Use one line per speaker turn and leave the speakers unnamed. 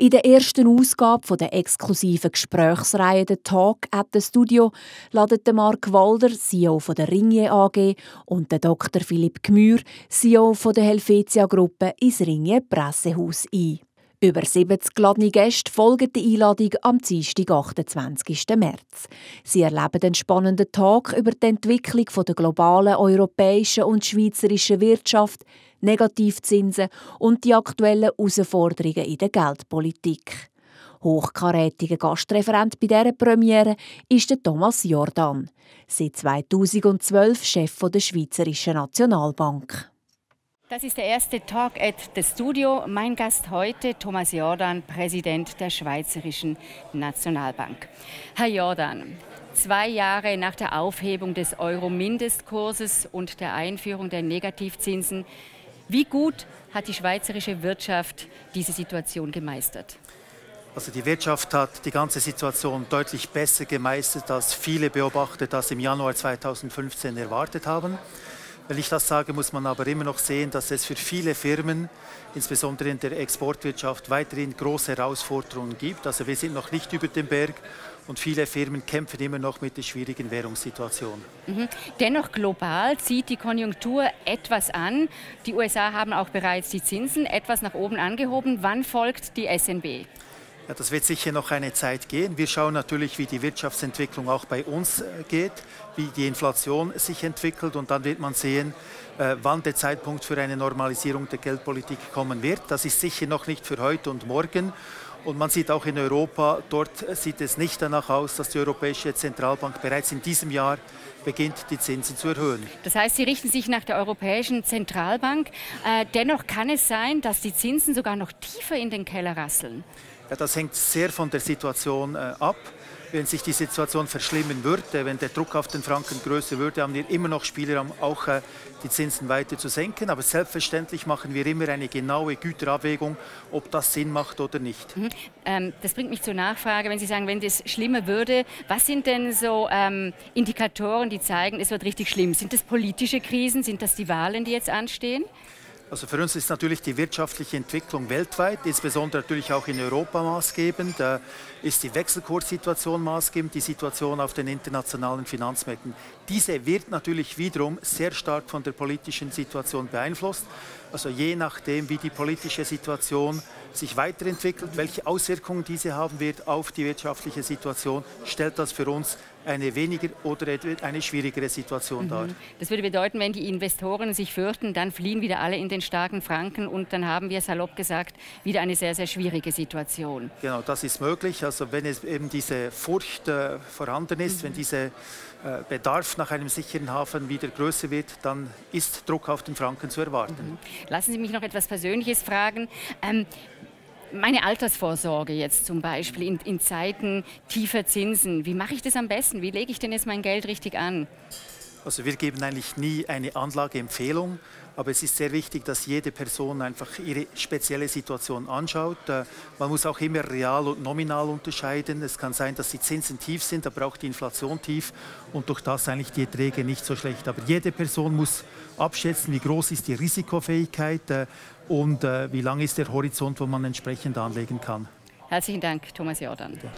In der ersten Ausgabe der exklusiven Gesprächsreihe «The Talk at the Studio» laden Mark Walder, CEO der Ringier AG, und Dr. Philipp Gmür, CEO der Helvetia Gruppe, ins Ringier Pressehaus ein. Über 70 geladene Gäste folgen der Einladung am Dienstag, 28. März. Sie erleben einen spannenden Tag über die Entwicklung der globalen, europäischen und schweizerischen Wirtschaft, Negativzinsen und die aktuellen Herausforderungen in der Geldpolitik. Hochkarätiger Gastreferent bei dieser Premiere ist Thomas Jordan, seit 2012 Chef der Schweizerischen Nationalbank.
Das ist der erste Talk at the Studio. Mein Gast heute, Thomas Jordan, Präsident der Schweizerischen Nationalbank. Herr Jordan, zwei Jahre nach der Aufhebung des Euro-Mindestkurses und der Einführung der Negativzinsen, wie gut hat die schweizerische Wirtschaft diese Situation gemeistert?
Also die Wirtschaft hat die ganze Situation deutlich besser gemeistert, als viele Beobachter das im Januar 2015 erwartet haben. Wenn ich das sage, muss man aber immer noch sehen, dass es für viele Firmen, insbesondere in der Exportwirtschaft, weiterhin große Herausforderungen gibt. Also wir sind noch nicht über dem Berg und viele Firmen kämpfen immer noch mit der schwierigen Währungssituation.
Mhm. Dennoch global zieht die Konjunktur etwas an. Die USA haben auch bereits die Zinsen etwas nach oben angehoben. Wann folgt die SNB?
Ja, das wird sicher noch eine Zeit gehen. Wir schauen natürlich, wie die Wirtschaftsentwicklung auch bei uns äh, geht, wie die Inflation sich entwickelt und dann wird man sehen, äh, wann der Zeitpunkt für eine Normalisierung der Geldpolitik kommen wird. Das ist sicher noch nicht für heute und morgen. Und man sieht auch in Europa, dort sieht es nicht danach aus, dass die Europäische Zentralbank bereits in diesem Jahr beginnt, die Zinsen zu erhöhen.
Das heißt, Sie richten sich nach der Europäischen Zentralbank. Äh, dennoch kann es sein, dass die Zinsen sogar noch tiefer in den Keller rasseln.
Ja, das hängt sehr von der Situation äh, ab. Wenn sich die Situation verschlimmern würde, wenn der Druck auf den Franken größer würde, haben wir immer noch Spielraum, auch äh, die Zinsen weiter zu senken. Aber selbstverständlich machen wir immer eine genaue Güterabwägung, ob das Sinn macht oder nicht. Mhm.
Ähm, das bringt mich zur Nachfrage, wenn Sie sagen, wenn das schlimmer würde, was sind denn so ähm, Indikatoren, die zeigen, es wird richtig schlimm? Sind das politische Krisen? Sind das die Wahlen, die jetzt anstehen?
Also für uns ist natürlich die wirtschaftliche Entwicklung weltweit, insbesondere natürlich auch in Europa maßgebend, da ist die Wechselkurssituation maßgebend, die Situation auf den internationalen Finanzmärkten. Diese wird natürlich wiederum sehr stark von der politischen Situation beeinflusst. Also je nachdem, wie die politische Situation sich weiterentwickelt, welche Auswirkungen diese haben wird auf die wirtschaftliche Situation, stellt das für uns eine weniger oder eine schwierigere Situation mhm. dar.
Das würde bedeuten, wenn die Investoren sich fürchten, dann fliehen wieder alle in den starken Franken und dann haben wir salopp gesagt wieder eine sehr, sehr schwierige Situation.
Genau, das ist möglich. Also wenn es eben diese Furcht äh, vorhanden ist, mhm. wenn dieser äh, Bedarf nach einem sicheren Hafen wieder größer wird, dann ist Druck auf den Franken zu erwarten. Mhm.
Lassen Sie mich noch etwas Persönliches fragen. Ähm, meine Altersvorsorge jetzt zum Beispiel in, in Zeiten tiefer Zinsen, wie mache ich das am besten? Wie lege ich denn jetzt mein Geld richtig an?
Also wir geben eigentlich nie eine Anlageempfehlung, aber es ist sehr wichtig, dass jede Person einfach ihre spezielle Situation anschaut. Äh, man muss auch immer real und nominal unterscheiden. Es kann sein, dass die Zinsen tief sind, aber auch die Inflation tief und durch das eigentlich die Erträge nicht so schlecht. Aber jede Person muss abschätzen, wie groß ist die Risikofähigkeit äh, und äh, wie lang ist der Horizont, wo man entsprechend anlegen kann.
Herzlichen Dank, Thomas Jordan. Ja.